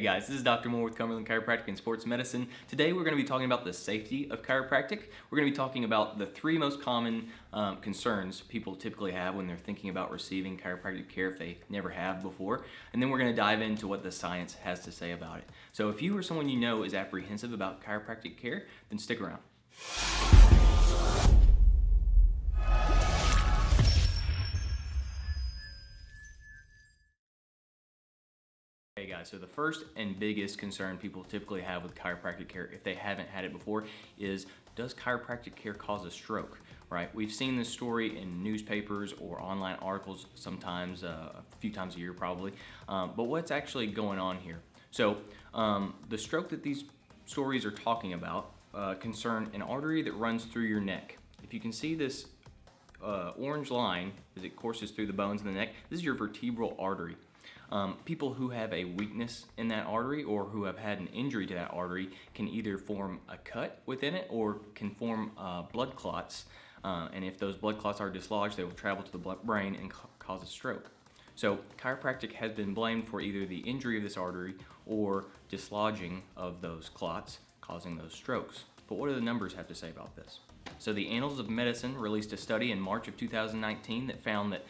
Hey guys, this is Dr. Moore with Cumberland Chiropractic and Sports Medicine. Today we're going to be talking about the safety of chiropractic. We're going to be talking about the three most common um, concerns people typically have when they're thinking about receiving chiropractic care if they never have before. And then we're going to dive into what the science has to say about it. So if you or someone you know is apprehensive about chiropractic care, then stick around. Guys, so the first and biggest concern people typically have with chiropractic care, if they haven't had it before, is does chiropractic care cause a stroke? Right? We've seen this story in newspapers or online articles sometimes, uh, a few times a year probably. Um, but what's actually going on here? So um, the stroke that these stories are talking about uh, concern an artery that runs through your neck. If you can see this uh, orange line as it courses through the bones in the neck, this is your vertebral artery. Um, people who have a weakness in that artery or who have had an injury to that artery can either form a cut within it or can form uh, blood clots. Uh, and if those blood clots are dislodged, they will travel to the brain and ca cause a stroke. So chiropractic has been blamed for either the injury of this artery or dislodging of those clots causing those strokes. But what do the numbers have to say about this? So the Annals of Medicine released a study in March of 2019 that found that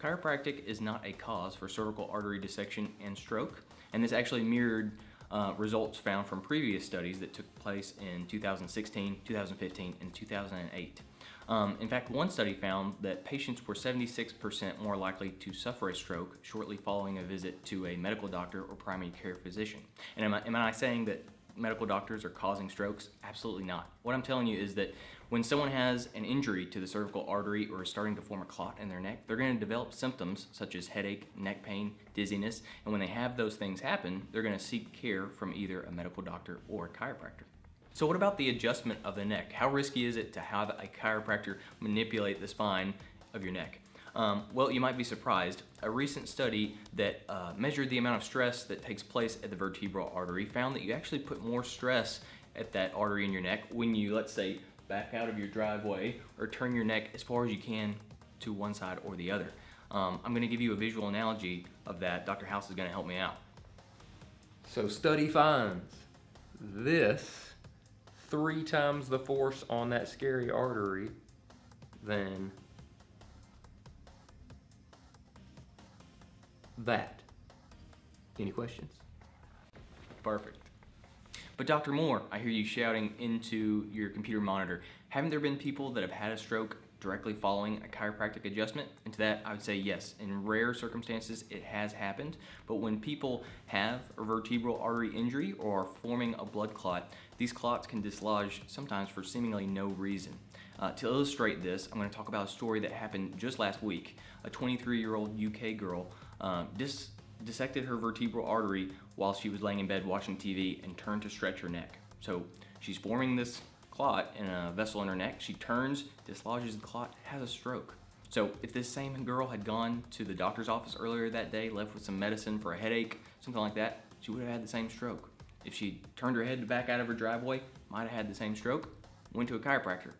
Chiropractic is not a cause for cervical artery dissection and stroke, and this actually mirrored uh, results found from previous studies that took place in 2016, 2015, and 2008. Um, in fact, one study found that patients were 76% more likely to suffer a stroke shortly following a visit to a medical doctor or primary care physician. And am I, am I saying that medical doctors are causing strokes? Absolutely not. What I'm telling you is that when someone has an injury to the cervical artery or is starting to form a clot in their neck, they're going to develop symptoms such as headache, neck pain, dizziness, and when they have those things happen, they're going to seek care from either a medical doctor or a chiropractor. So what about the adjustment of the neck? How risky is it to have a chiropractor manipulate the spine of your neck? Um, well, you might be surprised. A recent study that uh, measured the amount of stress that takes place at the vertebral artery found that you actually put more stress at that artery in your neck when you, let's say, back out of your driveway or turn your neck as far as you can to one side or the other. Um, I'm going to give you a visual analogy of that. Dr. House is going to help me out. So study finds this three times the force on that scary artery than that. Any questions? Perfect. But Dr. Moore, I hear you shouting into your computer monitor. Haven't there been people that have had a stroke directly following a chiropractic adjustment? And to that, I would say yes. In rare circumstances, it has happened. But when people have a vertebral artery injury or are forming a blood clot, these clots can dislodge sometimes for seemingly no reason. Uh, to illustrate this, I'm going to talk about a story that happened just last week. A 23-year-old UK girl uh, dis dissected her vertebral artery while she was laying in bed watching TV and turned to stretch her neck. So she's forming this clot in a vessel in her neck. She turns, dislodges the clot, has a stroke. So if this same girl had gone to the doctor's office earlier that day, left with some medicine for a headache, something like that, she would have had the same stroke. If she turned her head to back out of her driveway, might have had the same stroke. Went to a chiropractor,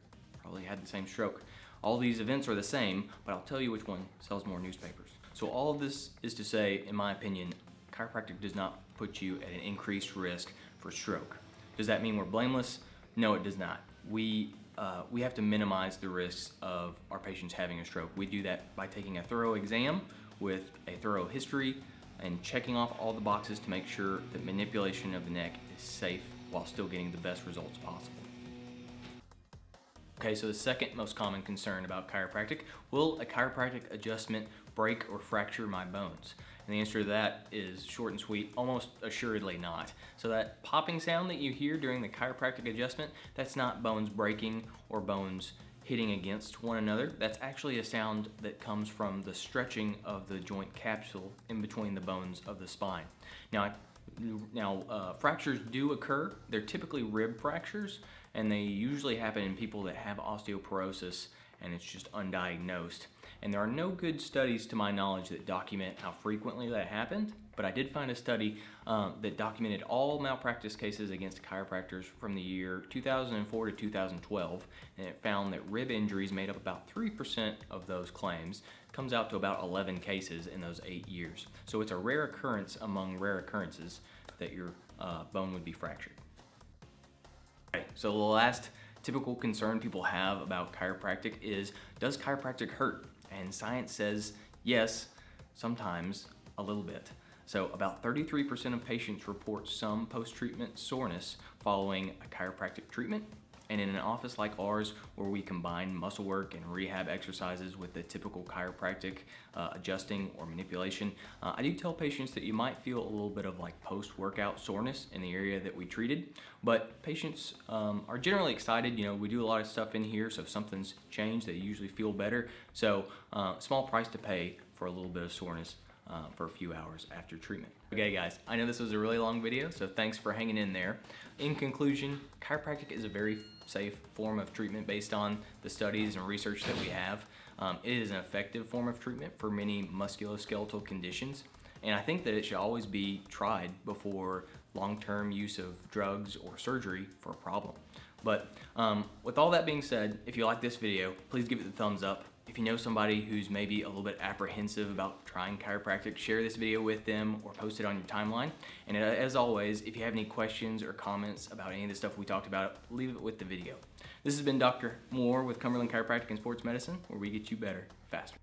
probably had the same stroke. All these events are the same, but I'll tell you which one sells more newspapers. So all of this is to say, in my opinion, chiropractic does not put you at an increased risk for stroke. Does that mean we're blameless? No, it does not. We, uh, we have to minimize the risks of our patients having a stroke. We do that by taking a thorough exam with a thorough history and checking off all the boxes to make sure that manipulation of the neck is safe while still getting the best results possible. Okay, so the second most common concern about chiropractic, will a chiropractic adjustment break or fracture my bones? And the answer to that is short and sweet, almost assuredly not. So that popping sound that you hear during the chiropractic adjustment, that's not bones breaking or bones hitting against one another. That's actually a sound that comes from the stretching of the joint capsule in between the bones of the spine. Now, now uh, fractures do occur. They're typically rib fractures, and they usually happen in people that have osteoporosis and it's just undiagnosed. And there are no good studies to my knowledge that document how frequently that happened, but I did find a study um, that documented all malpractice cases against chiropractors from the year 2004 to 2012, and it found that rib injuries made up about 3% of those claims, comes out to about 11 cases in those eight years. So it's a rare occurrence among rare occurrences that your uh, bone would be fractured. Okay, so the last typical concern people have about chiropractic is, does chiropractic hurt? And science says yes, sometimes a little bit. So about 33% of patients report some post-treatment soreness following a chiropractic treatment. And in an office like ours, where we combine muscle work and rehab exercises with the typical chiropractic uh, adjusting or manipulation, uh, I do tell patients that you might feel a little bit of like post-workout soreness in the area that we treated. But patients um, are generally excited. You know, we do a lot of stuff in here, so if something's changed, they usually feel better. So uh, small price to pay for a little bit of soreness. Uh, for a few hours after treatment. Okay guys, I know this was a really long video, so thanks for hanging in there. In conclusion, chiropractic is a very safe form of treatment based on the studies and research that we have. Um, it is an effective form of treatment for many musculoskeletal conditions, and I think that it should always be tried before long-term use of drugs or surgery for a problem. But um, with all that being said, if you like this video, please give it the thumbs up. If you know somebody who's maybe a little bit apprehensive about trying chiropractic, share this video with them or post it on your timeline. And uh, as always, if you have any questions or comments about any of the stuff we talked about, leave it with the video. This has been Dr. Moore with Cumberland Chiropractic and Sports Medicine, where we get you better, faster.